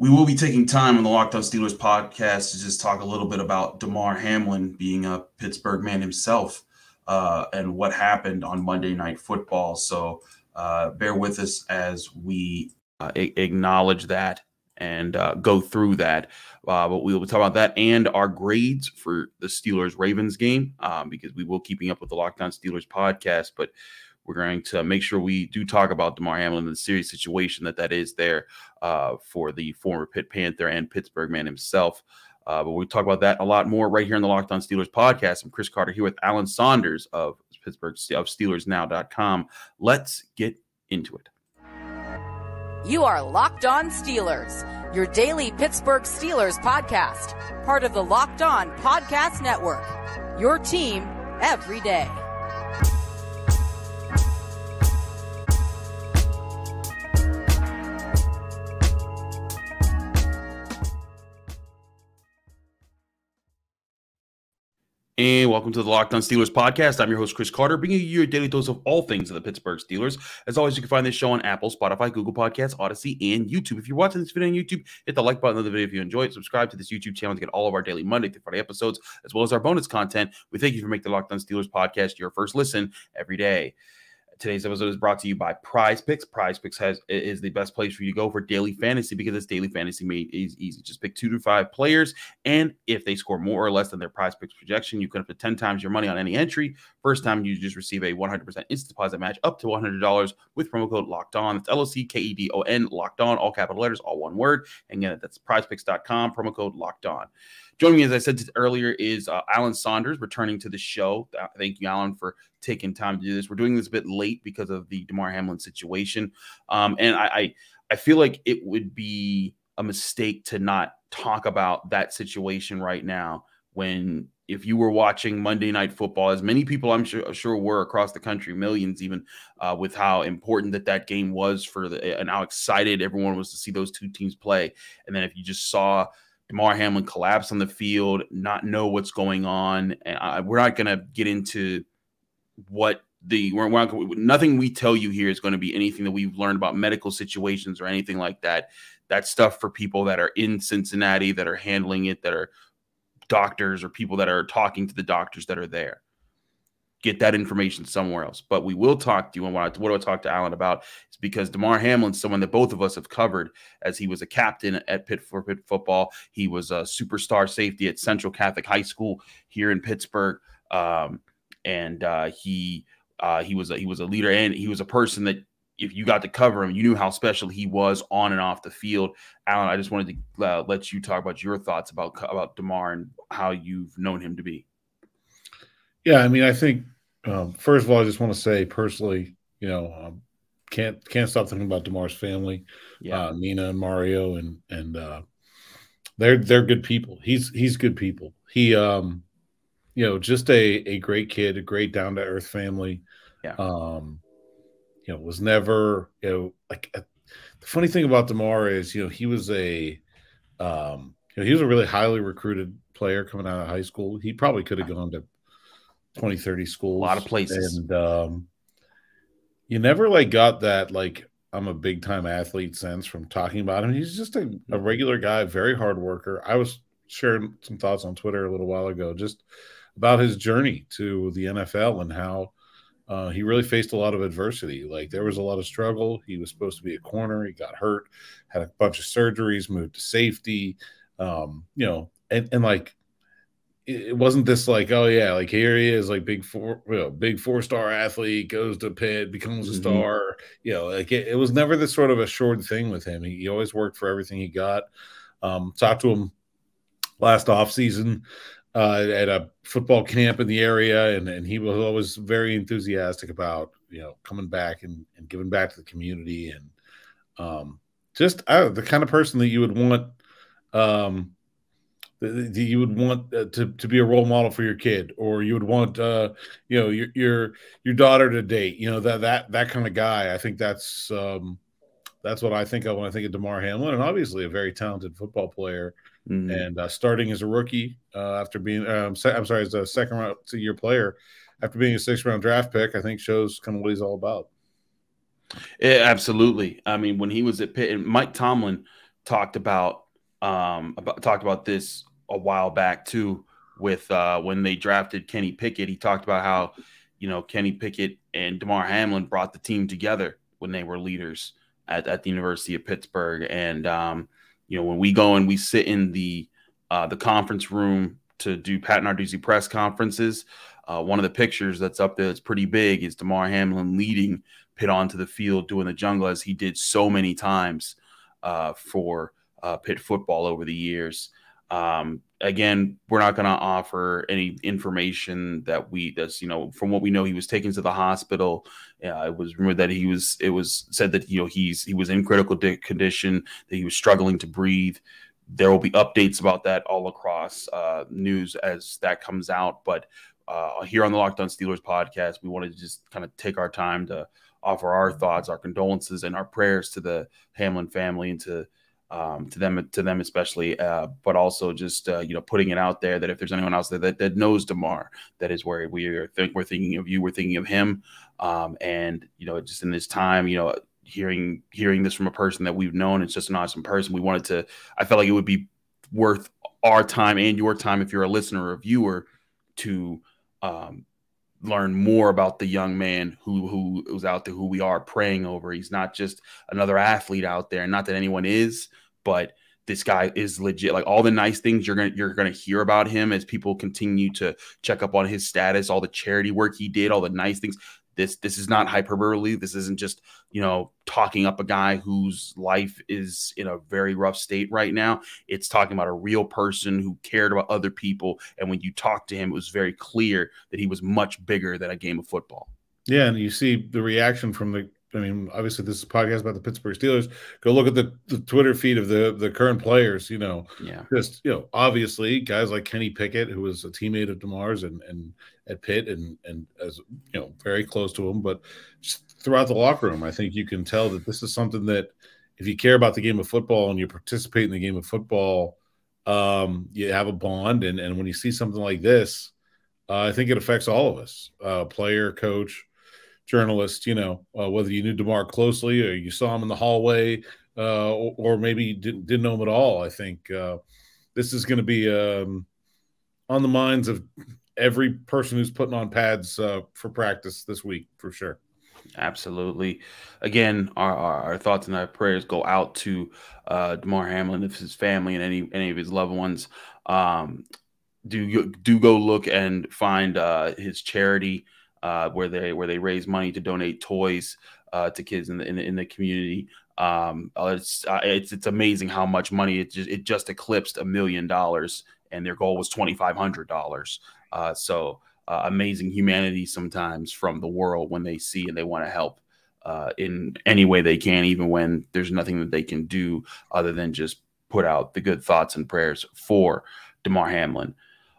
we will be taking time on the Locked On Steelers podcast to just talk a little bit about Damar Hamlin being a Pittsburgh man himself uh, and what happened on Monday Night Football. So uh, bear with us as we uh, acknowledge that and uh, go through that. Uh, but we will talk about that and our grades for the Steelers Ravens game um, because we will keeping up with the Locked On Steelers podcast. But we're going to make sure we do talk about Damar Hamlin and the serious situation that that is there uh, for the former Pitt Panther and Pittsburgh man himself. Uh, but we talk about that a lot more right here in the Locked On Steelers podcast. I'm Chris Carter here with Alan Saunders of Pittsburgh of SteelersNow.com. Let's get into it. You are Locked On Steelers, your daily Pittsburgh Steelers podcast, part of the Locked On Podcast Network. Your team every day. And welcome to the Locked On Steelers podcast. I'm your host, Chris Carter, bringing you your daily dose of all things of the Pittsburgh Steelers. As always, you can find this show on Apple, Spotify, Google Podcasts, Audacy, and YouTube. If you're watching this video on YouTube, hit the like button of the video if you enjoy it. Subscribe to this YouTube channel to get all of our daily Monday through Friday episodes, as well as our bonus content. We thank you for making the Locked On Steelers podcast your first listen every day. Today's episode is brought to you by Prize Picks. Prize Picks has is the best place for you to go for daily fantasy because it's daily fantasy made is easy. Just pick two to five players, and if they score more or less than their Prize Picks projection, you can up to ten times your money on any entry. First time you just receive a 100% instant deposit match up to $100 with promo code Locked On. That's L O C K E D O N Locked On, all capital letters, all one word. And again, that's PrizePicks.com promo code Locked On. Joining me, as I said earlier, is uh, Alan Saunders returning to the show. Thank you, Alan, for taking time to do this. We're doing this a bit late because of the Damar Hamlin situation, um, and I, I I feel like it would be a mistake to not talk about that situation right now. When if you were watching Monday Night Football, as many people I'm sure, sure were across the country, millions even, uh, with how important that that game was for the and how excited everyone was to see those two teams play, and then if you just saw Damar Hamlin collapse on the field, not know what's going on. And I, we're not going to get into what the we're, we're not, nothing we tell you here is going to be anything that we've learned about medical situations or anything like that. That's stuff for people that are in Cincinnati that are handling it, that are doctors or people that are talking to the doctors that are there get that information somewhere else. But we will talk to you. And what, I, what do I talk to Alan about is because Damar Hamlin's someone that both of us have covered as he was a captain at Pitt for Pitt football. He was a superstar safety at Central Catholic High School here in Pittsburgh. Um, and uh, he uh, he was a, he was a leader and he was a person that if you got to cover him, you knew how special he was on and off the field. Alan, I just wanted to uh, let you talk about your thoughts about about Damar and how you've known him to be. Yeah, I mean, I think um, first of all, I just want to say personally, you know, um, can't can't stop thinking about Damar's family, yeah, uh, Nina and Mario, and and uh, they're they're good people. He's he's good people. He um, you know, just a a great kid, a great down to earth family. Yeah. Um, you know, was never you know like uh, the funny thing about Damar is you know he was a um, you know, he was a really highly recruited player coming out of high school. He probably could have gone to 20, 30 schools. A lot of places. And um, you never like got that like I'm a big time athlete sense from talking about him. He's just a, a mm-hmm. regular guy, very hard worker. I was sharing some thoughts on Twitter a little while ago just about his journey to the NFL and how uh, he really faced a lot of adversity. Like there was a lot of struggle. He was supposed to be a corner. He got hurt, had a bunch of surgeries, moved to safety. Um, you know, and, and like it wasn't this like oh yeah like here he is like big four you know, big four star athlete goes to Pitt becomes a mm-hmm. star. You know like it, it, was never this sort of assured thing with him. He, he always worked for everything he got. Um, talked to him last off season uh, at a football camp in the area and, and he was always very enthusiastic about you know coming back and, and giving back to the community and um, just uh, the kind of person that you would want um, that you would want uh, to, to be a role model for your kid or you would want uh, you know your, your your daughter to date you know that that that kind of guy? I think that's um, that's what i think of when i think of damar hamlin and obviously a very talented football player mm-hmm. and uh, starting as a rookie uh, after being um, se- i'm sorry as a second round year player after being a sixth round draft pick i think shows kind of what he's all about. Yeah, absolutely. I mean when he was at pitt and mike tomlin talked about um about talked about this a while back too with uh when they drafted Kenny Pickett. He talked about how you know Kenny Pickett and Damar Hamlin brought the team together when they were leaders at, at the University of Pittsburgh. And um, you know when we go and we sit in the uh, the conference room to do Pat Narduzzi press conferences, uh, one of the pictures that's up there that's pretty big is Damar Hamlin leading Pitt onto the field doing the jungle as he did so many times uh, for uh, Pitt football over the years. Um, again, we're not going to offer any information that we that's you know from what we know he was taken to the hospital. Uh, it was rumored that he was it was said that you know he's he was in critical condition that he was struggling to breathe. There will be updates about that all across uh, news as that comes out. But uh, here on the Locked On Steelers podcast, we wanted to just kind of take our time to offer our thoughts, our condolences, and our prayers to the Hamlin family and to um, to them, to them especially, uh, but also just uh, you know putting it out there that if there's anyone else there that, that knows Damar, that is where we are think we're thinking of you, we're thinking of him, um, and you know just in this time, you know, hearing hearing this from a person that we've known, it's just an awesome person. We wanted to, I felt like it would be worth our time and your time if you're a listener or viewer to um, learn more about the young man who who was out there who we are praying over. He's not just another athlete out there, not that anyone is, but this guy is legit. Like all the nice things you're gonna you're gonna hear about him as people continue to check up on his status, all the charity work he did, all the nice things. This this is not hyperbole. This isn't just you know talking up a guy whose life is in a very rough state right now. It's talking about a real person who cared about other people, and when you talk to him, it was very clear that he was much bigger than a game of football. Yeah, and you see the reaction from the I mean, obviously, this is a podcast about the Pittsburgh Steelers. Go look at the, the Twitter feed of the the current players. You know, yeah, just you know, obviously, guys like Kenny Pickett, who was a teammate of Damar's and and at Pitt, and and as you know, very close to him. But throughout the locker room, I think you can tell that this is something that, if you care about the game of football and you participate in the game of football, um, you have a bond. And and when you see something like this, uh, I think it affects all of us, uh, player, coach journalist, you know, uh, whether you knew Damar closely or you saw him in the hallway uh, or, or, maybe didn't, didn't, know him at all. I think uh, this is going to be um, on the minds of every person who's putting on pads uh, for practice this week for sure. Absolutely. Again, our, our, our, thoughts and our prayers go out to uh, Damar Hamlin, if his family and any any of his loved ones. Um, do do go look and find uh, his charity uh, where they where they raise money to donate toys uh, to kids in the in, in the community. Um, uh, it's uh, it's it's amazing how much money it just it just eclipsed a million dollars, and their goal was twenty five hundred dollars. Uh, so uh, amazing humanity sometimes from the world when they see and they want to help in any way they can, even when there's nothing that they can do other than just put out the good thoughts and prayers for Damar Hamlin.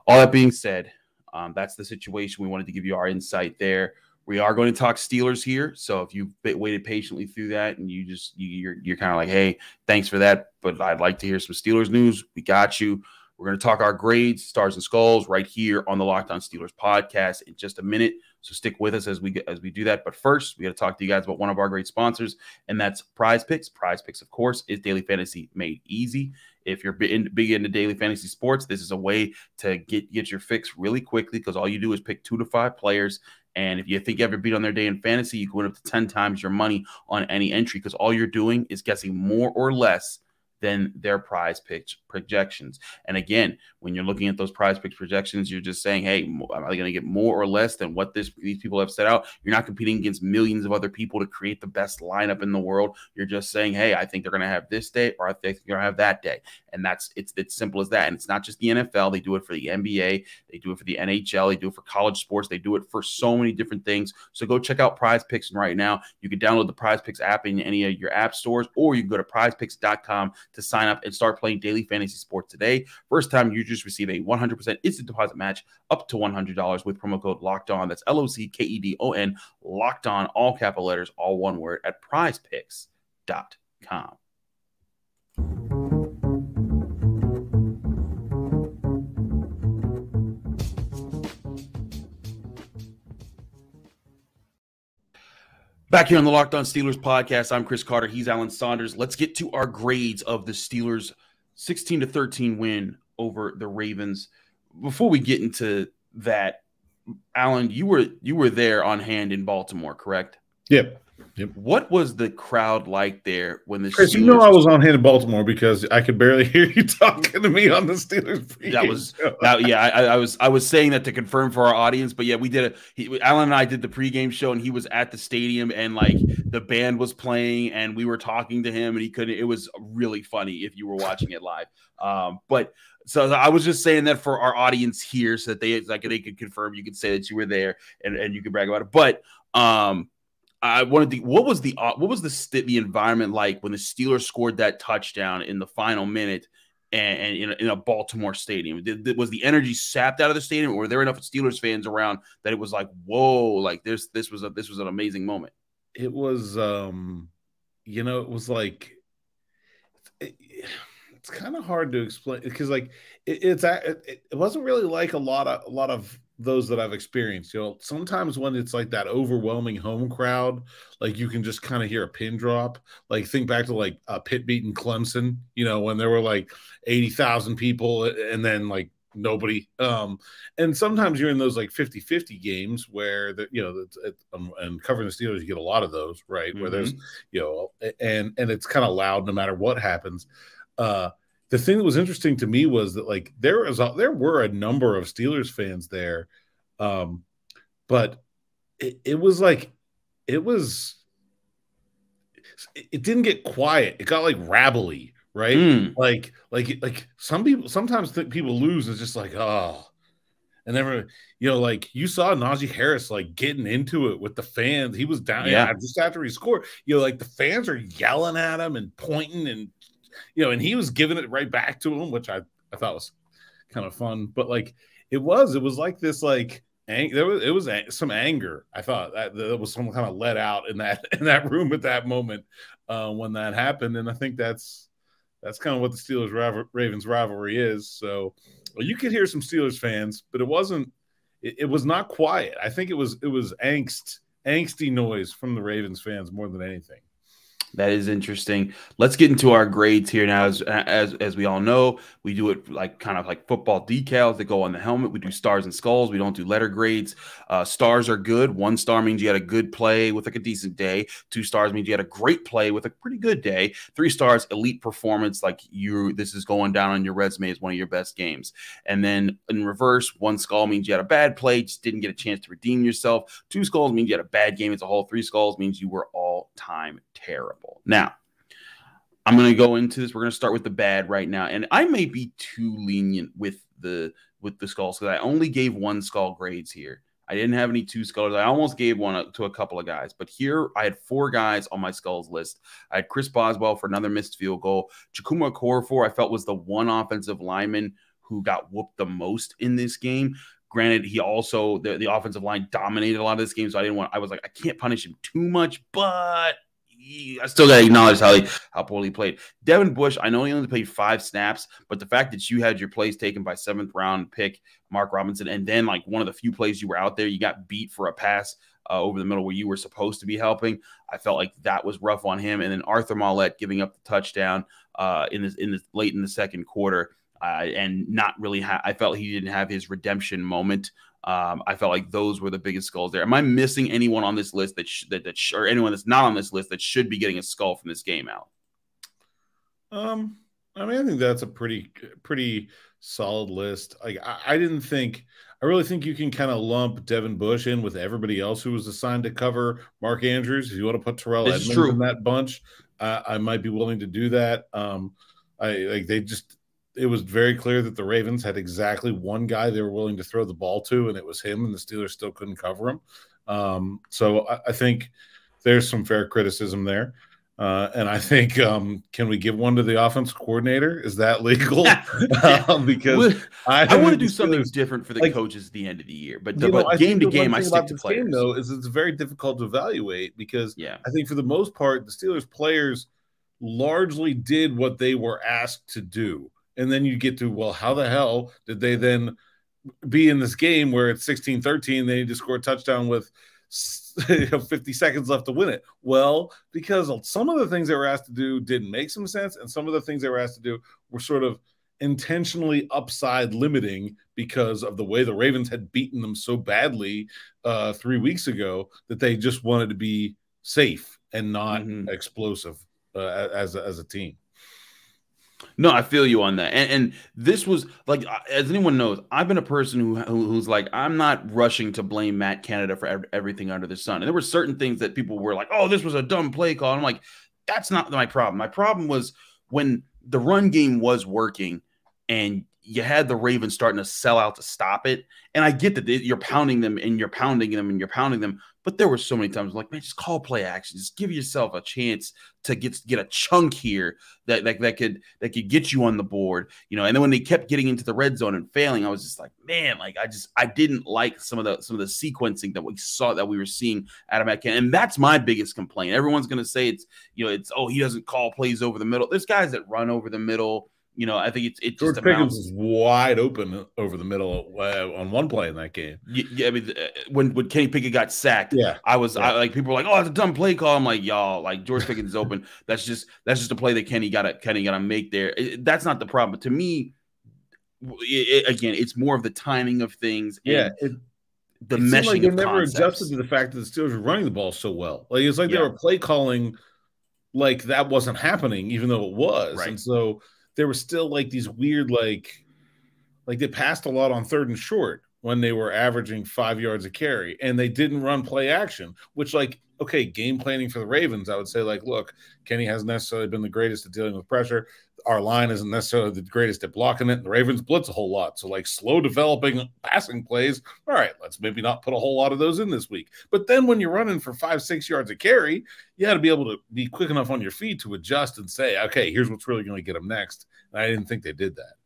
All that being said, um, that's the situation. We wanted to give you our insight there. We are going to talk Steelers here, so if you've waited patiently through that and you just you, you're you're kind of like, hey, thanks for that, but I'd like to hear some Steelers news. We got you. We're going to talk our grades, stars and skulls, right here on the Locked On Steelers podcast in just a minute. So stick with us as we as we do that. But first, we got to talk to you guys about one of our great sponsors, and that's Prize Picks. Prize Picks, of course, is daily fantasy made easy. If you're big, big into daily fantasy sports, this is a way to get get your fix really quickly because all you do is pick two to five players. And if you think you ever beat on their day in fantasy, you can win up to 10 times your money on any entry because all you're doing is guessing more or less than their prize picks projections. And again, when you're looking at those prize picks projections, you're just saying, hey, am I going to get more or less than what this these people have set out? You're not competing against millions of other people to create the best lineup in the world. You're just saying, hey, I think they're going to have this day or I think they're going to have that day. And that's it's it's simple as that. And it's not just the NFL. They do it for the NBA. They do it for the NHL. They do it for college sports. They do it for so many different things. So go check out Prize Picks right now. You can download the Prize Picks app in any of your app stores, or you can go to prizepicks.com to sign up and start playing daily fantasy sports today. First time users receive a 100% instant deposit match up to $100 with promo code locked on. That's L O C K E D O N, locked on, all capital letters, all one word at prizepicks.com. Back here on the Locked On Steelers podcast, I'm Chris Carter. He's Alan Saunders. Let's get to our grades of the Steelers' 16 to 13 win over the Ravens. Before we get into that, Alan, you were you were there on hand in Baltimore, correct? Yep. Yep. What was the crowd like there when the Chris, Steelers? you know I was on hand in Baltimore because I could barely hear you talking to me on the Steelers. That was that, yeah. I, I was I was saying that to confirm for our audience, but yeah, we did a. He, Alan and I did the pregame show, and he was at the stadium, and like the band was playing, and we were talking to him, and he couldn't. It was really funny if you were watching it live. Um, but so I was just saying that for our audience here, so that they like they could confirm. You could say that you were there, and and you could brag about it. But um, I wanted the what was the uh, what was the the environment like when the Steelers scored that touchdown in the final minute and, and in, a, in a Baltimore stadium? Did, did- was the energy sapped out of the stadium, or were there enough Steelers fans around that it was like whoa, like this this was a this was an amazing moment? it was um you know it was like it- it's kind of hard to explain because like it, it's it, it wasn't really like a lot of a lot of those that I've experienced. You know, sometimes when it's like that overwhelming home crowd, like you can just kind of hear a pin drop. Like think back to like a Pitt beating Clemson, you know, when there were like eighty thousand people and then like nobody. Um, and sometimes you're in those like 50-50 games where the you know it's, um, and covering the Steelers, you get a lot of those, right? Where there's you know, and and it's kind of loud no matter what happens. Uh, the thing that was interesting to me was that like there was a, there were a number of Steelers fans there, um, but it, it was like it was it, didn't get quiet. It got like rabbly, right? Mm. Like like like some people sometimes think people lose. It's just like oh. And then, you know, like you saw Najee Harris like getting into it with the fans. He was down Yeah. yeah. just after he scored. You know, like the fans are yelling at him and pointing and you know, and he was giving it right back to him, which I, I thought was kind of fun. But like it was, it was like this like ang- there was it was a- some anger. I thought that there was some kind of let out in that in that room at that moment uh, when that happened, and I think that's that's kind of what the Steelers Rav- Ravens rivalry is. So well, you could hear some Steelers fans, but it wasn't. It, it was not quiet. I think it was it was angst angsty noise from the Ravens fans more than anything. That is interesting. Let's get into our grades here now. As as as we all know, we do it like kind of like football decals that go on the helmet. We do stars and skulls. We don't do letter grades. Uh, stars are good. One star means you had a good play with like a decent day. Two stars means you had a great play with a pretty good day. Three stars, elite performance, like you. This is going down on your resume as one of your best games. And then in reverse, one skull means you had a bad play, just didn't get a chance to redeem yourself. Two skulls means you had a bad game as a whole. Three skulls means you were all time terrible. Now, I'm going to go into this. We're going to start with the bad right now, and I may be too lenient with the with the skulls because I only gave one skull grades here. I didn't have any two skulls. I almost gave one to a couple of guys, but here I had four guys on my skulls list. I had Chris Boswell for another missed field goal. Chukwuma Okorafor I felt was the one offensive lineman who got whooped the most in this game. Granted, he also the, the offensive line dominated a lot of this game, so I didn't want. I was like, I can't punish him too much, but I still got to acknowledge how he how poorly he played. Devin Bush, I know he only played five snaps, but the fact that you had your plays taken by seventh round pick Mark Robinson, and then like one of the few plays you were out there, you got beat for a pass uh, over the middle where you were supposed to be helping. I felt like that was rough on him, and then Arthur Maulet giving up the touchdown uh, in this in the late in the second quarter. Uh, and not really, ha- I felt he didn't have his redemption moment. Um, I felt like those were the biggest skulls there. Am I missing anyone on this list that sh- that, that sh- or anyone that's not on this list that should be getting a skull from this game out? Um, I mean, I think that's a pretty pretty solid list. Like, I, I didn't think. I really think you can kind of lump Devin Bush in with everybody else who was assigned to cover Mark Andrews. If you want to put Terrell This Edmunds in that bunch, uh, I might be willing to do that. Um, I like they just. It was very clear that the Ravens had exactly one guy they were willing to throw the ball to, and it was him. And the Steelers still couldn't cover him. Um, so I, I think there's some fair criticism there. Uh, and I think, um, can we give one to the offense coordinator? Is that legal? um, because I, I want to do something Steelers- for the like- coaches at the end of the year, but, you know, but I game to the game, I stick to players. Game, though, is it's very difficult to evaluate because yeah, I think for the most part, the Steelers players largely did what they were asked to do. And then you get to, well, how the hell did they then be in this game where it's 16 13? They need to score a touchdown with 50 seconds left to win it. Well, because some of the things they were asked to do didn't make some sense, and some of the things they were asked to do were sort of intentionally upside limiting because of the way the Ravens had beaten them so badly uh, three weeks ago that they just wanted to be safe and not mm-hmm. explosive uh, as as a team. No, I feel you on that. And, and, this was like, uh, as anyone knows, I've been a person who, who, who's like, I'm not rushing to blame Matt Canada for ev- everything under the sun. And there were certain things that people were like, oh, this was a dumb play call. And I'm like, that's not my problem. My problem was when the run game was working and you had the Ravens starting to sell out to stop it. And I get that you're pounding them and you're pounding them and you're pounding them, but there were so many times like, man, just call play action. Just give yourself a chance to get get a chunk here that, that that could that could get you on the board, you know. And then when they kept getting into the red zone and failing, I was just like, man, like I just I didn't like some of the some of the sequencing that we saw that we were seeing out of. And that's my biggest complaint. Everyone's gonna say it's you know it's oh he doesn't call plays over the middle. There's guys that run over the middle you know, I think it's it George Pickens is wide open over the middle uh, on one play in that game. Yeah, I mean, uh, when when Kenny Pickett got sacked, yeah, I was yeah. I, like people were like, oh, it's a dumb play call. I'm like, y'all, like George Pickens is open. That's just that's just a play that Kenny got to Kenny got to make there. It, that's not the problem. But to me, it, again, it's more of the timing of things. Yeah, the it meshing. Like they never concepts. adjusted to the fact that the Steelers were running the ball so well. Like it's like yeah. they were play calling like that wasn't happening, even though it was, right. and so there was still like these weird like like they passed a lot on third and short when they were averaging five yards a carry and they didn't run play action which like okay game planning for the ravens i would say like look kenny hasn't necessarily been the greatest at dealing with pressure our line isn't necessarily the greatest at blocking it. The ravens blitz a whole lot. So like slow developing passing plays. All right let's maybe not put a whole lot of those in this week. But then when you're running for five six yards a carry you got to be able to be quick enough on your feet to adjust and say okay here's what's really going to get them next. And i didn't think they did that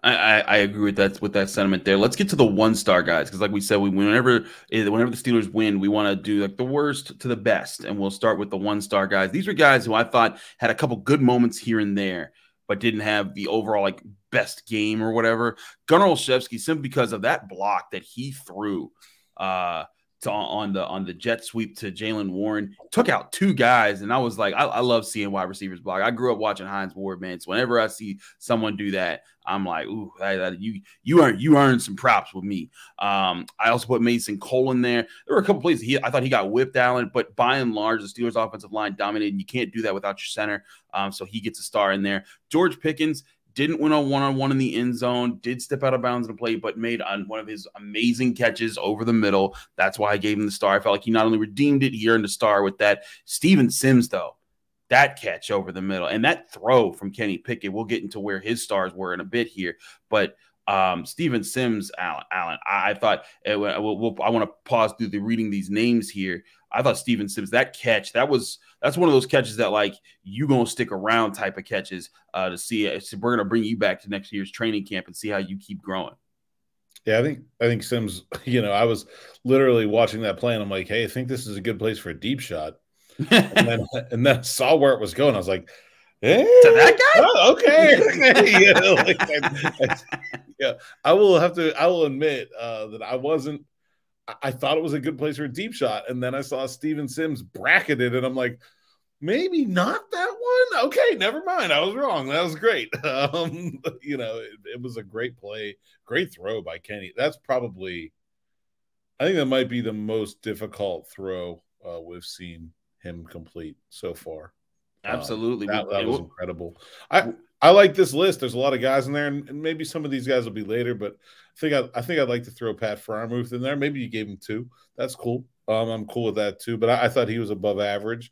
I, I, agree with that with that sentiment there. Let's get to the one star guys because, like we said, we whenever eh, whenever the Steelers win, we want to do like the worst to the best, and we'll start with the one star guys. These were guys who I thought had a couple good moments here and there, but didn't have the overall like best game or whatever. Gunnar Olszewski, simply because of that block that he threw. Uh, to, on the on the jet sweep to Jaylen Warren, took out two guys, and I was like, I, I, love seeing wide receivers block. I grew up watching Hines Ward, man. So whenever I see someone do that, I'm like, ooh, you you earn you earned some props with me. Um, I also put Mason Cole in there. There were a couple plays he I thought he got whipped Alan, but by and large, the Steelers' offensive line dominated. And you can't do that without your center. Um, so he gets a star in there. George Pickens didn't win a one on one in the end zone, did step out of bounds in the play, but made on one of his amazing catches over the middle. That's why I gave him the star. I felt like he not only redeemed it, he earned a star with that. Steven Sims, though, that catch over the middle and that throw from Kenny Pickett, we'll get into where his stars were in a bit here, but um, Steven Sims, Alan, Alan I, I thought it, eh, we'll, we'll, I want to pause through the reading these names here. I thought Steven Sims that catch that was that's one of those catches that like you gonna stick around type of catches uh, to see. So we're gonna bring you back to next year's training camp and see how you keep growing. Yeah, I think I think Sims. You know, I was literally watching that play and I'm like, hey, I think this is a good place for a deep shot. and then and then saw where it was going. I was like, Hey, to that guy? Oh, okay. yeah, like, I, I, yeah, I will have to. I will admit uh, that I wasn't I thought it was a good place for a deep shot. And then I saw Steven Sims bracketed, and I'm like, maybe not that one. Okay, never mind. I was wrong. That was great. Um, you know, it, it, was a great play, great throw by Kenny. That's probably, I think that might be the most difficult throw uh, we've seen him complete so far. Absolutely, um, that, that was incredible. I I like this list. There's a lot of guys in there, and, and maybe some of these guys will be later. But I think I, I think I'd like to throw Pat Freiermuth in there. Maybe you gave him two. That's cool. Um, I'm cool with that too. But I, I thought he was above average,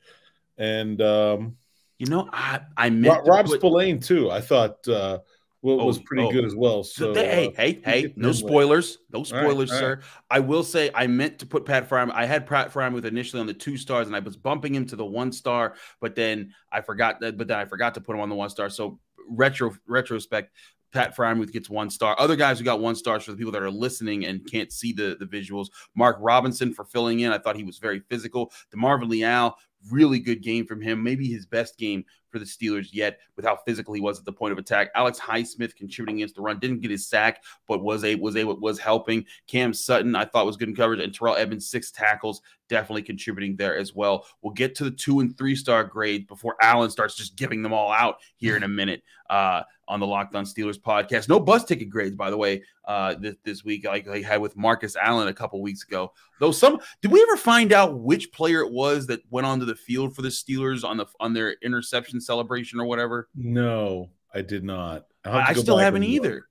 and um, you know, I I meant Rob, put... Spillane too. I thought uh, well, oh, was pretty oh. good as well. So hey, uh, hey, hey, no spoilers, no spoilers, right, sir. Right. I will say I meant to put Pat Freiermuth. I had Pat Freiermuth initially on the two stars, and I was bumping him to the one star, but then I forgot that. But then I forgot to put him on the one star. So retro retrospect, Pat Freiermuth gets one star. Other guys who got one stars for the people that are listening and can't see the, the visuals. Mark Robinson for filling in. I thought he was very physical. DeMarvin Leal, really good game from him. Maybe his best game for the Steelers yet with how physical he was at the point of attack. Alex Highsmith contributing against the run, didn't get his sack, but was a was a was helping. Cam Sutton, I thought was good in coverage, and Terrell Evans six tackles, definitely contributing there as well. We'll get to the two and three star grades before Alan starts just giving them all out here in a minute. Uh, on the Locked On Steelers podcast. No bus ticket grades, by the way, uh, this, this week, like I had with Marcus Allen a couple weeks ago. Though some, did we ever find out which player it was that went onto the field for the Steelers on the on their interception celebration or whatever? No, I did not. I still haven't either.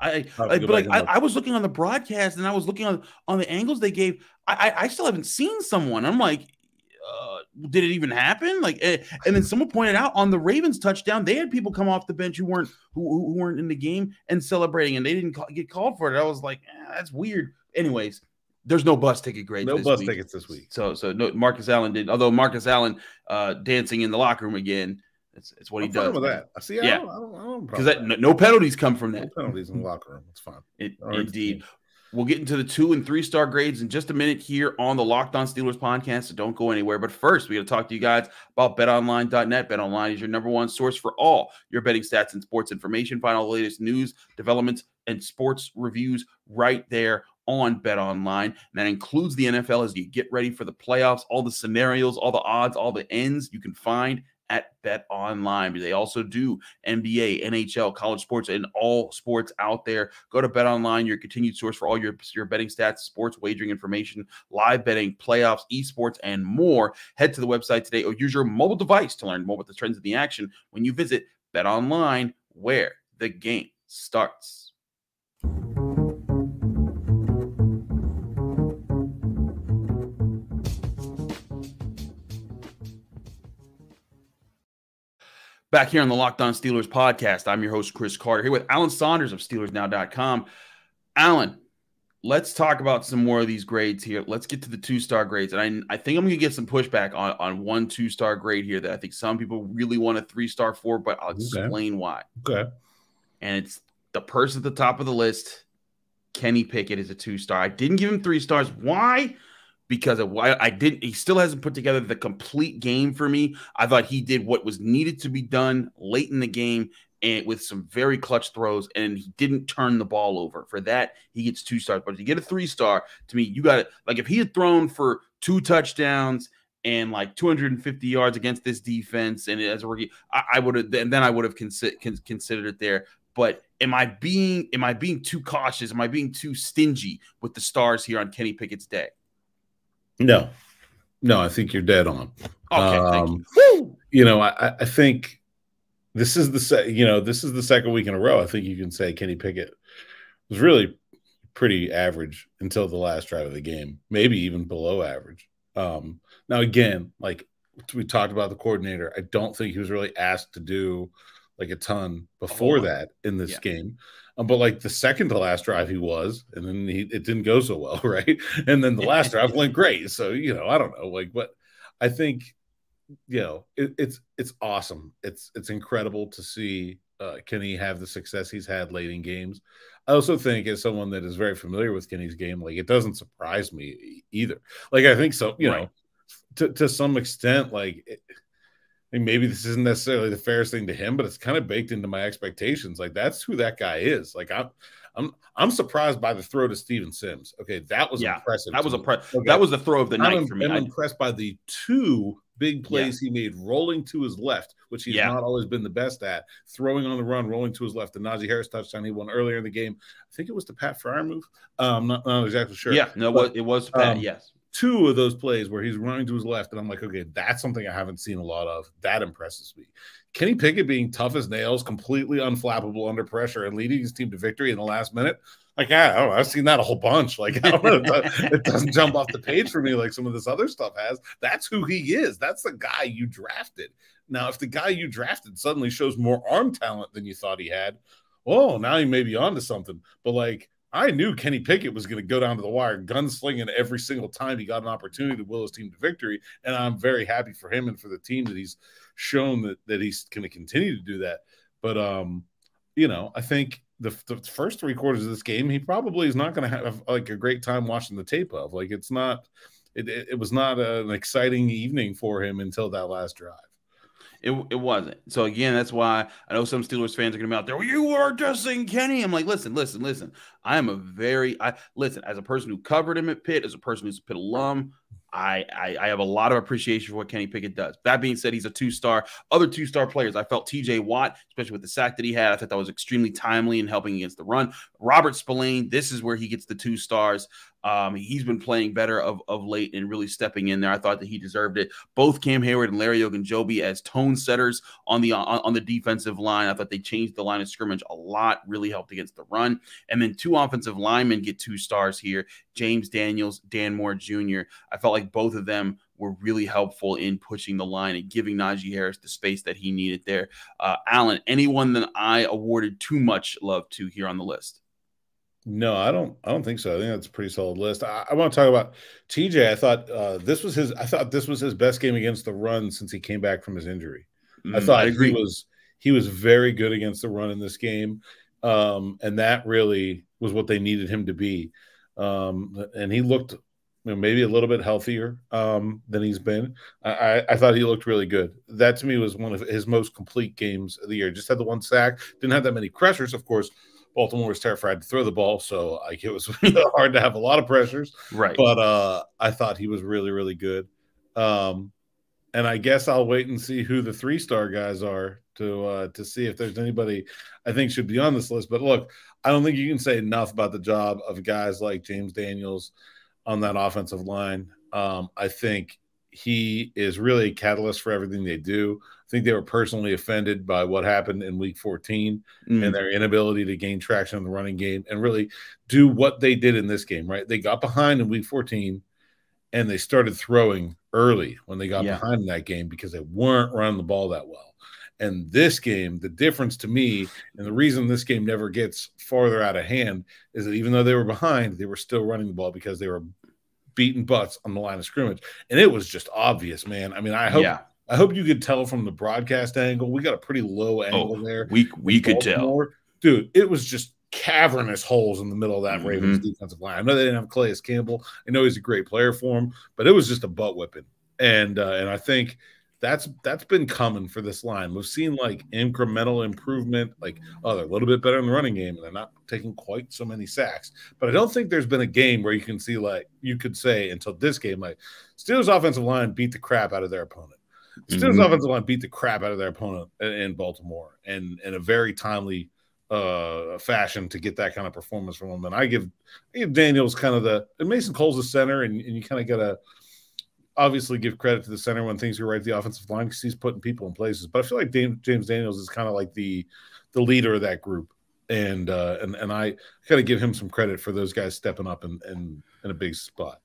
I, I but like I, I, was looking on the broadcast and I was looking on on the angles they gave. I I, I still haven't seen someone. I'm like, uh, did it even happen? Like, eh, and then someone pointed out on the Ravens touchdown, they had people come off the bench who weren't who, who weren't in the game and celebrating, and they didn't call, get called for it. I was like, eh, that's weird. Anyways, there's no bus ticket grade. No bus week. tickets this week. So, so no, Marcus Allen did. Although Marcus Allen uh, dancing in the locker room again. It's, it's what I'm he does. With that, I see. I yeah, because that, no, no penalties come from that. No penalties in the locker room. It's fine. It, indeed. We'll get into the two and three star grades in just a minute here on the Locked On Steelers podcast. So don't go anywhere. But first, we got to talk to you guys about betonline.net. BetOnline is your number one source for all your betting stats and sports information. Find all the latest news, developments, and sports reviews right there on BetOnline. And that includes the NFL as you get ready for the playoffs, all the scenarios, all the odds, all the ends you can find at Bet Online. They also do NBA, NHL, college sports, and all sports out there. Go to Bet Online, your continued source for all your, your betting stats, sports wagering information, live betting, playoffs, esports, and more. Head to the website today or use your mobile device to learn more about the trends of the action when you visit Bet Online, where the game starts. Back here on the Locked On Steelers podcast, I'm your host, Chris Carter, here with Alan Saunders of SteelersNow.com. Alan, let's talk about some more of these grades here. Let's get to the two star grades. And I, I think I'm going to get some pushback on, on one two star grade here that I think some people really want a three star for, but I'll explain why. Okay. And it's the person at the top of the list, Kenny Pickett, is a two star. I didn't give him three stars. Why? Because of why I didn't. He still hasn't put together the complete game for me. I thought he did what was needed to be done late in the game and with some very clutch throws, and he didn't turn the ball over. For that, he gets two stars. But you get a three star, to me, you got it. Like if he had thrown for two touchdowns and like 250 yards against this defense, and as a rookie, I, I would have then, then I would have consi- con- considered it there. But am I being am I being too cautious? Am I being too stingy with the stars here on Kenny Pickett's day? No, no, I think you're dead on. Okay, um, you. you. know, I, I think this is the se- you know this is the second week in a row. I think you can say Kenny Pickett was really pretty average until the last drive of the game, maybe even below average. Um, now, again, like we talked about the coordinator, I don't think he was really asked to do like a ton before that in this yeah. game. Um, but like the second to last drive, he was, and then he, it didn't go so well, right? And then the last drive went great. So you know, I don't know, like, but I think you know it, it's it's awesome. It's it's incredible to see uh, Kenny have the success he's had late in games. I also think, as someone that is very familiar with Kenny's game, like it doesn't surprise me either. Like I think so, you right. know, to to some extent, like. It, mean, maybe this isn't necessarily the fairest thing to him, but it's kind of baked into my expectations. Like that's who that guy is. Like I'm, I'm, I'm surprised by the throw to Steven Sims. Okay, that was yeah, impressive. That was a okay. that was the throw of the night I'm, for me. I'm impressed by the two big plays yeah. he made, rolling to his left, which he's yeah. not always been the best at, throwing on the run, rolling to his left. The Najee Harris touchdown he won earlier in the game. I think it was the Pat Freiermuth. Um, not, not exactly sure. Yeah, no, but, it was Pat. Um, yes, two of those plays where he's running to his left, and I'm like, okay, that's something I haven't seen a lot of. That impresses me. Kenny Pickett being tough as nails, completely unflappable under pressure, and leading his team to victory in the last minute. Like, I don't know, I've seen that a whole bunch. Like, it doesn't jump off the page for me like some of this other stuff has. That's who he is. That's the guy you drafted. Now, if the guy you drafted suddenly shows more arm talent than you thought he had, oh, now he may be onto something. But like, I knew Kenny Pickett was going to go down to the wire, gunslinging every single time he got an opportunity to will his team to victory. And I'm very happy for him and for the team that he's shown that, that he's going to continue to do that. But, um, you know, I think the, the first three quarters of this game, he probably is not going to have like a great time watching the tape of. Like, it's not, it, it, it was not an exciting evening for him until that last drive. It, it wasn't. So again, that's why I know some Steelers fans are gonna be out there. Well, you are dissing Kenny. I'm like, listen, listen, listen. I am a very I listen as a person who covered him at Pitt, as a person who's a Pitt alum. I, I, I have a lot of appreciation for what Kenny Pickett does. That being said, he's a two star. Other two star players, I felt T.J. Watt, especially with the sack that he had, I thought that was extremely timely in helping against the run. Robert Spillane, this is where he gets the two stars. Um, he's been playing better of, of late and really stepping in there. I thought that he deserved it. Both Cam Heyward and Larry Ogunjobi as tone setters on the on, on the defensive line. I thought they changed the line of scrimmage a lot, really helped against the run. And then two offensive linemen get two stars here: James Daniels, Dan Moore Jr. I felt like both of them were really helpful in pushing the line and giving Najee Harris the space that he needed there. Uh, Alan, anyone that I awarded too much love to here on the list? No, I don't. I don't think so. I think that's a pretty solid list. I, I want to talk about TJ. I thought uh, this was his. I thought this was his best game against the run since he came back from his injury. Mm, I thought I he was he was very good against the run in this game, um, and that really was what they needed him to be. Um, and he looked you know, maybe a little bit healthier um, than he's been. I, I, I, thought he looked really good. That to me was one of his most complete games of the year. Just had the one sack, didn't have that many pressures, of course. Baltimore was terrified to throw the ball, so like it was hard to have a lot of pressures. Right. But uh, I thought he was really, really good. Um, and I guess I'll wait and see who the three star guys are to uh, to see if there's anybody I think should be on this list. But look, I don't think you can say enough about the job of guys like James Daniels on that offensive line. Um, I think he is really a catalyst for everything they do. I think they were personally offended by what happened in week 14 mm. and their inability to gain traction in the running game and really do what they did in this game, right? They got behind in week 14 and they started throwing early when they got yeah. behind in that game because they weren't running the ball that well. And this game, the difference to me, and the reason this game never gets farther out of hand is that even though they were behind, they were still running the ball because they were beating butts on the line of scrimmage. And it was just obvious, man. I mean, I hope yeah. I hope you could tell from the broadcast angle. We got a pretty low angle oh, there. We we could tell, dude. It was just cavernous holes in the middle of that mm-hmm. Ravens defensive line. I know they didn't have Calais Campbell. I know he's a great player for him, but it was just a butt whipping. And uh, and I think that's that's been coming for this line. We've seen like incremental improvement, like oh, they're a little bit better in the running game, and they're not taking quite so many sacks. But I don't think there's been a game where you can see like you could say until this game, like Steelers offensive line beat the crap out of their opponent. Steelers mm-hmm. offensive line beat the crap out of their opponent in Baltimore and in a very timely uh fashion to get that kind of performance from them. And I give I give Daniels kind of the and Mason Cole's the center, and, and you kind of gotta obviously give credit to the center when things go right the offensive line because he's putting people in places. But I feel like James Daniels is kind of like the the leader of that group. And uh and, and I kind of give him some credit for those guys stepping up in, in, in a big spot.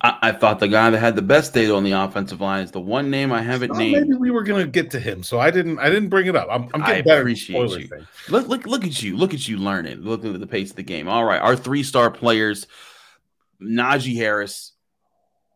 I, I, thought the guy that had the best data on the offensive line is the one name I haven't named. Maybe we were going to get to him, so I didn't. I didn't bring it up. I'm, I'm getting I better. Appreciate you. Look, look, look at you. Look at you learning. Look at the pace of the game. All right, our three star players: Najee Harris,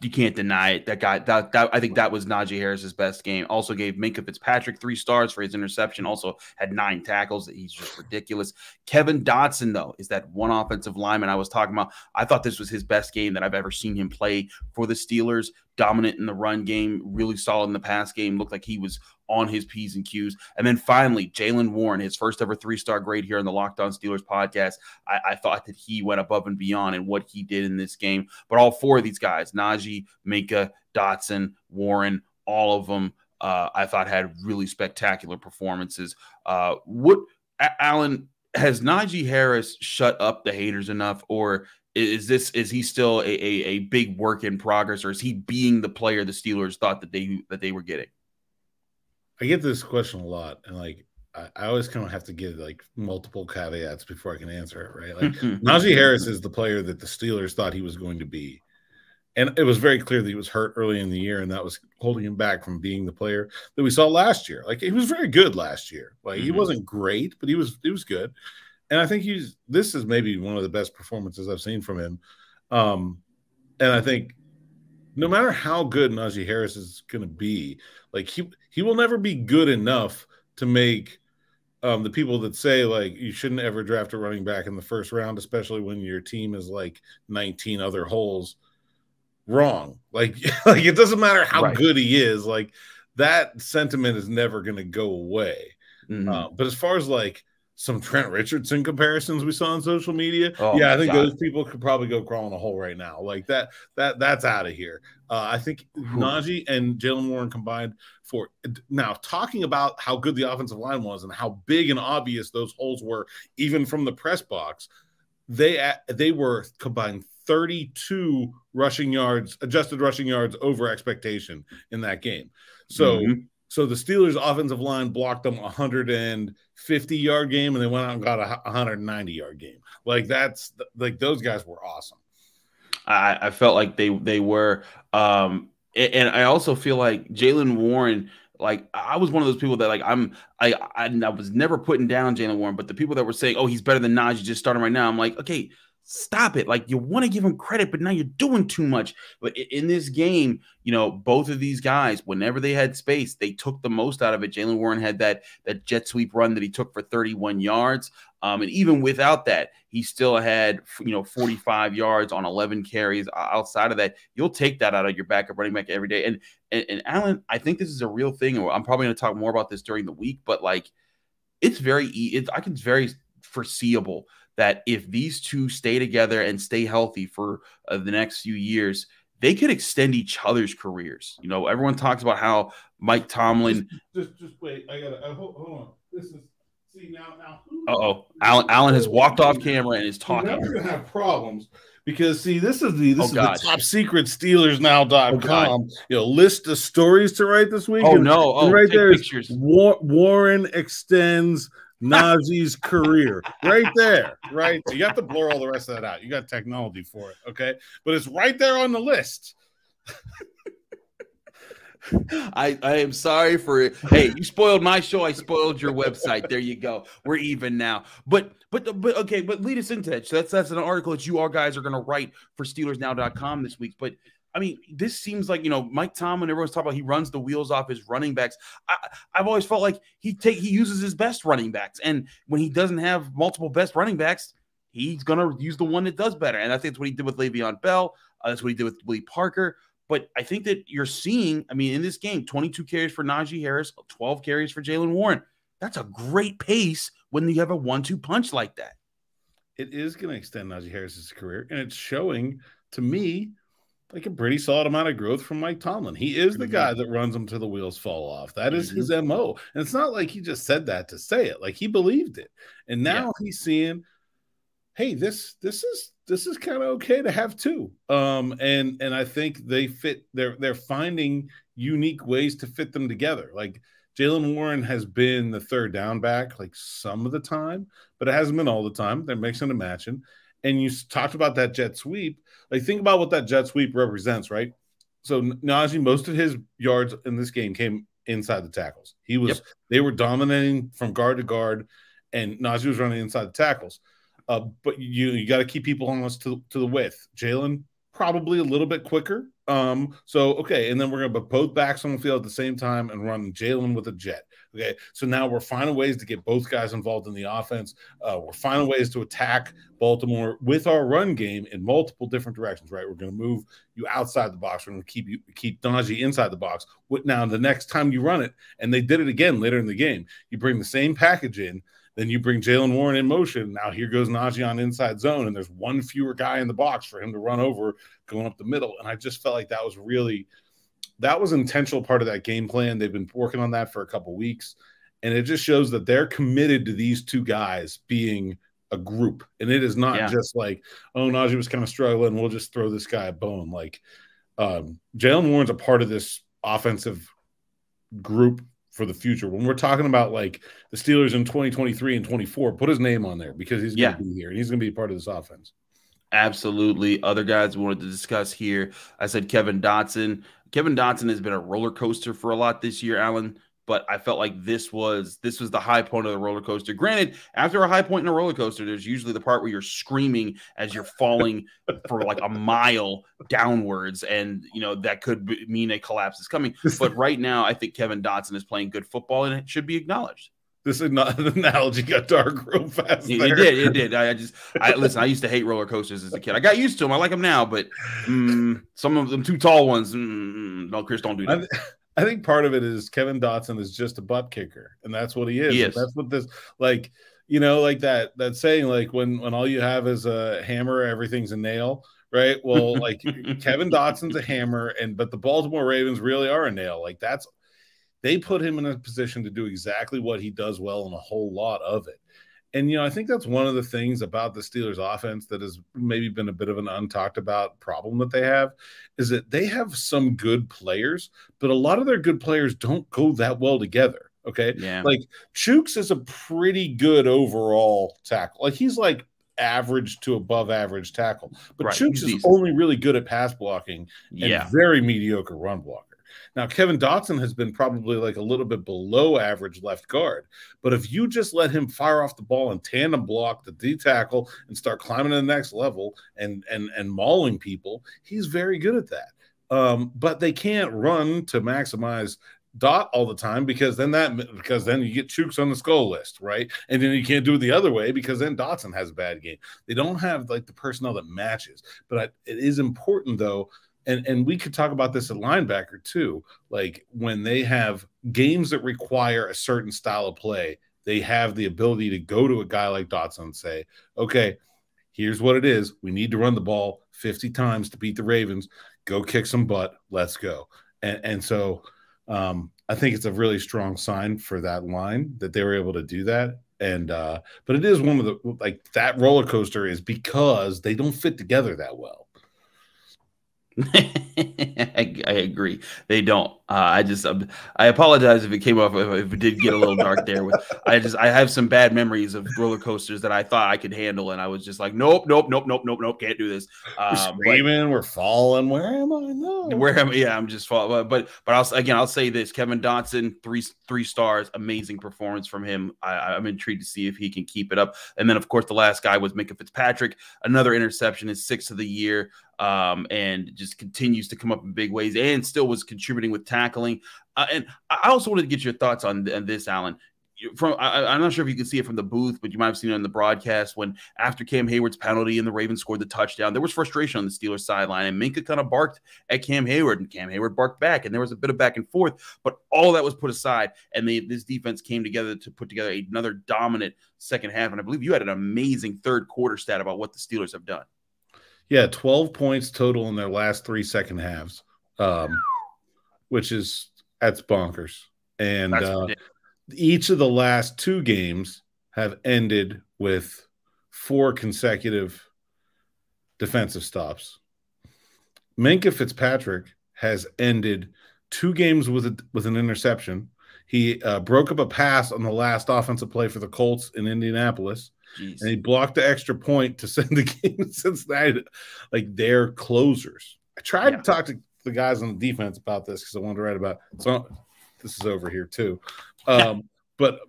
you can't deny it. That guy, that, that I think that was Najee Harris's best game. Also gave Minkah Fitzpatrick three stars for his interception. Also had nine tackles. He's just ridiculous. Kevin Dotson, though, is that one offensive lineman I was talking about. I thought this was his best game that I've ever seen him play for the Steelers dominant in the run game, really solid in the pass game. Looked like he was on his P's and Q's. And then finally, Jaylen Warren, his first ever three star grade here on the Locked On Steelers podcast. I, I, thought that he went above and beyond in what he did in this game. But all four of these guys, Najee, Minkah, Dotson, Warren, all of them, uh, I thought had really spectacular performances. Uh, what, Alan, has Najee Harris shut up the haters enough, or is this is he still a, a, a, big work in progress or is he being the player the Steelers thought that they that they were getting? I get this question a lot, and like I, I always kind of have to give like multiple caveats before I can answer it. Right, like Najee Harris is the player that the Steelers thought he was going to be, and it was very clear that he was hurt early in the year, and that was holding him back from being the player that we saw last year. Like he was very good last year. Like mm-hmm. he wasn't great, but he was he was good and I think he's this is maybe one of the best performances I've seen from him. Um, and I think no matter how good Najee Harris is going to be, like he he will never be good enough to make um, the people that say like you shouldn't ever draft a running back in the first round, especially when your team is like 19 other holes, wrong. Like like it doesn't matter how right. good he is. Like that sentiment is never going to go away. Mhm. Uh, but as far as like some Trent Richardson comparisons we saw on social media, Oh yeah, I think God. those people could probably go crawl in a hole right now. Like that, that that's out of here. Uh, I think Najee and Jaylen Warren combined for now talking about how good the offensive line was and how big and obvious those holes were, even from the press box. They they were combined 32 rushing yards, adjusted rushing yards over expectation in that game. So. Mhm. So the Steelers' offensive line blocked them a 150 yard game, and they went out and got a 190 yard game. Like that's like those guys were awesome. I, I felt like they they were, um, and I also feel like Jaylen Warren. Like I was one of those people that like I'm I I, I was never putting down Jaylen Warren, but the people that were saying, "Oh, he's better than Najee," just starting right now. I'm like, okay, stop it. Like you want to give him credit, but now you're doing too much. But in this game, you know, both of these guys, whenever they had space, they took the most out of it. Jaylen Warren had that that jet sweep run that he took for 31 yards. Um, and even without that, he still had you know 45 yards on 11 carries. Outside of that, you'll take that out of your backup running back every day. And and, and Alan, I think this is a real thing. I'm probably going to talk more about this during the week, but like, it's very it's I can it's very foreseeable that if these two stay together and stay healthy for uh, the next few years, they could extend each other's careers. You know, everyone talks about how Mike Tomlin. Just, just wait. I gotta uh, hold, hold on. This is see now. Now, Uh oh, Alan, Alan has walked off camera and is Now talking. we're gonna have problems because see, this is the this Oh, is God. the top secret SteelersNow.com. Oh, you know, list of stories to write this week. Oh and- no! Oh, and right there pictures. War- Warren extends Najee's career. Right there. Right. So You have to blur all the rest of that out. You got technology for it. Okay. But it's right there on the list. I, I am sorry for it. Hey, you spoiled my show. I spoiled your website. There you go. We're even now. But but but okay, but lead us into that. So that's that's an article that you all guys are gonna write for SteelersNow.com this week. But I mean, this seems like you know Mike Tomlin. Everyone's talking about he runs the wheels off his running backs. I, I've always felt like he take he uses his best running backs, and when he doesn't have multiple best running backs, he's gonna use the one that does better. And I think that's what he did with Le'Veon Bell. Uh, that's what he did with Willie Parker. But I think that you're seeing, I mean, in this game, 22 carries for Najee Harris, 12 carries for Jaylen Warren. That's a great pace when you have a one-two punch like that. It is going to extend Najee Harris's career, and it's showing to me like a pretty solid amount of growth from Mike Tomlin. He is the guy that runs them to the wheels fall off. That is his MO. And it's not like he just said that to say it. Like he believed it. And now he's seeing, hey, this this is this is kind of okay to have two. Um and and I think they fit they're they're finding unique ways to fit them together. Like Jaylen Warren has been the third down back like some of the time, but it hasn't been all the time. They're mixing and matching. And you talked about that jet sweep. Like, think about what that jet sweep represents, right? So Najee, most of his yards in this game came inside the tackles. He was Yep. they were dominating from guard to guard, and Najee was running inside the tackles. Uh, but you you got to keep people almost to, to the width. Jaylen probably a little bit quicker. Um, so okay, and then we're gonna put both backs on the field at the same time and run Jaylen with a jet. Okay, so now we're finding ways to get both guys involved in the offense. Uh, we're finding ways to attack Baltimore with our run game in multiple different directions. Right, we're to move you outside the box. We're to keep you keep Najee inside the box. What now? The next time you run it, and they did it again later in the game, you bring the same package in. Then you bring Jaylen Warren in motion. Now here goes Najee on inside zone, and there's one fewer guy in the box for him to run over going up the middle. And I just felt like that was really that was an intentional part of that game plan. They've been working on that for a couple weeks, and it just shows that they're committed to these two guys being a group. And it is not Yeah. just like, oh, Najee was kind of struggling. We'll just throw this guy a bone. Like um, Jaylen Warren's a part of this offensive group for the future. When we're talking about like the Steelers in 2023 and 24, put his name on there because he's going to be here and he's going to be a part of this offense. Absolutely. Other guys we wanted to discuss here. I said Kevin Dotson. Kevin Dotson has been a roller coaster for a lot this year, Alan. But I felt like this was this was the high point of the roller coaster. Granted, after a high point in a roller coaster, there's usually the part where you're screaming as you're falling for like a mile downwards, and you know that could be, mean a collapse is coming. But right now, I think Kevin Dotson is playing good football, and it should be acknowledged. This ana- analogy got dark real fast. It, it did. It did. I, just, I listen. I used to hate roller coasters as a kid. I got used to them. I like them now, but mm, some of them too tall ones. Mm, no, Chris, don't do that. I think part of it is Kevin Dotson is just a butt kicker, and that's what he is. He is. That's what this like. You know, like that that saying, like when when all you have is a hammer, everything's a nail, right? Well, like Kevin Dotson's a hammer, and but the Baltimore Ravens really are a nail. Like that's they put him in a position to do exactly what he does well and a whole lot of it. And you know, I think that's one of the things about the Steelers offense that has maybe been a bit of an untalked about problem that they have is that they have some good players, but a lot of their good players don't go that well together. Okay. Yeah. Like Chuks is a pretty good overall tackle. Like he's like average to above average tackle, but Right, Chuks he's is decent. only really good at pass blocking and Yeah. very mediocre run blocker. Now, Kevin Dotson has been probably like a little bit below average left guard, but if you just let him fire off the ball and tandem block the D tackle and start climbing to the next level and and and mauling people, he's very good at that. Um, but they can't run to maximize dot all the time because then that because then you get Chuks on the skull list, right? And then you can't do it the other way because then Dotson has a bad game. They don't have like the personnel that matches. But I, it is important though, and and we could talk about this at linebacker too. Like when they have games that require a certain style of play, they have the ability to go to a guy like Dotson and say, okay. Here's what it is. We need to run the ball 50 times to beat the Ravens. Go kick some butt. Let's go. And, and so um, I think it's a really strong sign for that line that they were able to do that. And uh, but it is one of the like that roller coaster is because they don't fit together that well. I, I agree. They don't. Uh, I just um, I apologize if it came off if, it did get a little dark there. With I just I have some bad memories of roller coasters that I thought I could handle, and I was just like, nope, nope, nope, nope, nope, nope, can't do this. We're Um, but- screaming, we're falling. Where am I? No. where am I? yeah i'm just falling. but but, but i'll again i'll say this kevin dotson three three stars amazing performance from him I, i'm intrigued to see if he can keep it up and then of course the last guy was Minkah fitzpatrick another interception his sixth of the year um, and just continues to come up in big ways and still was contributing with tackling uh, and i also wanted to get your thoughts on, on this alan from I, I'm not sure if you can see it from the booth, but you might have seen it on the broadcast when after Cam Heyward's penalty and the Ravens scored the touchdown, there was frustration on the Steelers sideline, and Minkah kind of barked at Cam Heyward, and Cam Heyward barked back, and there was a bit of back and forth. But all that was put aside, and they, this defense came together to put together another dominant second half. And I believe you had an amazing third quarter stat about what the Steelers have done. Yeah, 12 points total in their last three second halves, um, which is that's bonkers. And That's uh, each of the last two games have ended with four consecutive defensive stops. Minkah Fitzpatrick has ended two games with a, with an interception. He uh, broke up a pass on the last offensive play for the Colts in Indianapolis Jeez. and he blocked the extra point to send the game to Cincinnati. Like they're closers. I tried Yeah. to talk to the guys on the defense about this because I wanted to write about so this is over here too. Um, but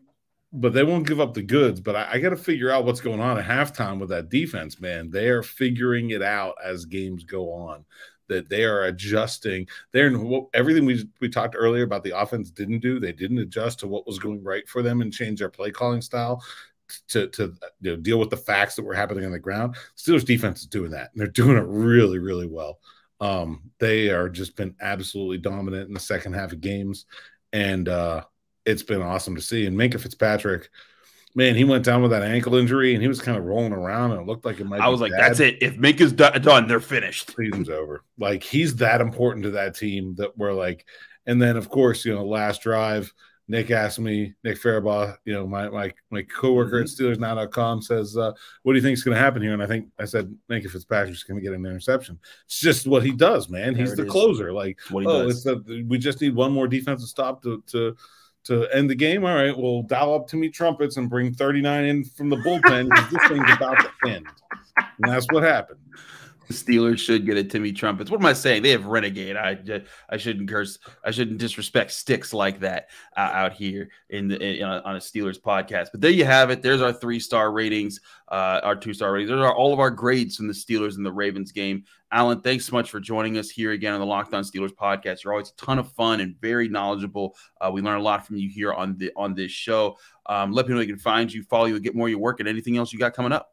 but they won't give up the goods. But I, I got to figure out what's going on at halftime with that defense, man. They are figuring it out as games go on. That they are adjusting. They're everything we we talked earlier about the offense didn't do. They didn't adjust to what was going right for them and change their play calling style to to you know, deal with the facts that were happening on the ground. Steelers defense is doing that, and they're doing it really, really well. Um, they are just been absolutely dominant in the second half of games, and uh, it's been awesome to see. And Minkah Fitzpatrick, man, he went down with that ankle injury, and he was kind of rolling around, and it looked like it might. I was like, bad. that's it. If Minkah's do- done, they're finished. Season's over. Like he's that important to that team that we're like, and then of course, you know, last drive. Nick asked me, Nick Farabaugh, you know, my my my coworker at SteelersNow.com says, uh, "What do you think is going to happen here?" And I think I said, "Minkah Fitzpatrick's going to get an interception." It's just what he does, man. He's the is. closer. Like, oh, the, we just need one more defensive stop to to to end the game. All right, we'll dial up Timmy trumpets and bring 39 in from the bullpen. this thing's about to end, and that's what happened. Steelers should get a Timmy Trumpets. What am I saying? They have Renegade. I I shouldn't curse. I shouldn't disrespect Styx like that uh, out here in the in, on a Steelers podcast. But there you have it. There's our three star ratings, uh, our two star ratings. Those are all of our grades from the Steelers and the Ravens game. Alan, thanks so much for joining us here again on the Locked On Steelers podcast. You're always a ton of fun and very knowledgeable. Uh, we learn a lot from you here on the on this show. Um, let me know you can find you, follow you, and get more of your work, and anything else you got coming up.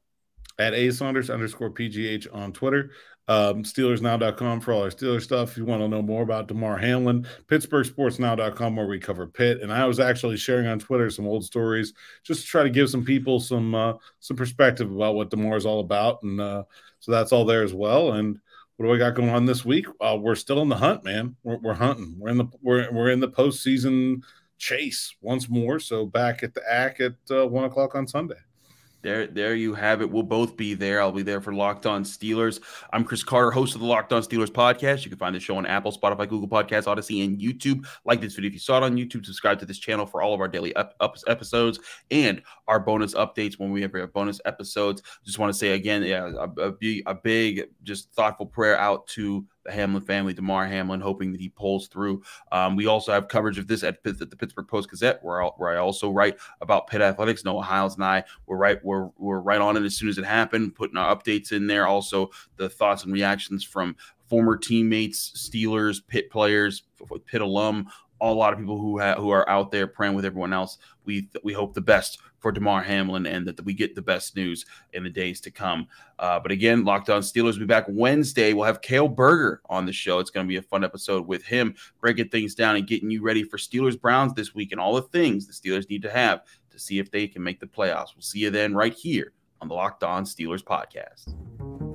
At A Saunders underscore PGH on Twitter. Um, SteelersNow.com for all our Steelers stuff. If you want to know more about Damar Hamlin, PittsburghSportsNow.com where we cover Pitt. And I was actually sharing on Twitter some old stories just to try to give some people some uh, some perspective about what Damar is all about. And uh, so that's all there as well. And what do I got going on this week? Uh, we're still in the hunt, man. We're, we're hunting. We're in the we're we're in the postseason chase once more. So back at the ACK at uh, one o'clock on Sunday. There, there you have it. We'll both be there. I'll be there for Locked On Steelers. I'm Chris Carter, host of the Locked On Steelers podcast. You can find the show on Apple, Spotify, Google Podcasts, Audacy, and YouTube. Like this video if you saw it on YouTube. Subscribe to this channel for all of our daily up, up episodes and our bonus updates when we have bonus episodes. Just want to say again, yeah, a, a, a big, just thoughtful prayer out to the Hamlin family, Damar Hamlin, hoping that he pulls through. Um, we also have coverage of this at, at the Pittsburgh Post Gazette, where, I, where I also write about Pitt athletics. Noah Hiles and I were right we're, we're right on it as soon as it happened, putting our updates in there. Also, the thoughts and reactions from former teammates, Steelers, Pitt players, Pitt alum, a lot of people who ha- who are out there praying with everyone else. We we hope the best for Damar Hamlin and that we get the best news in the days to come. Uh, but again, Locked On Steelers will be back Wednesday. We'll have Kale Berger on the show. It's going to be a fun episode with him, breaking things down and getting you ready for Steelers Browns this week and all the things the Steelers need to have to see if they can make the playoffs. We'll see you then right here on the Locked On Steelers podcast.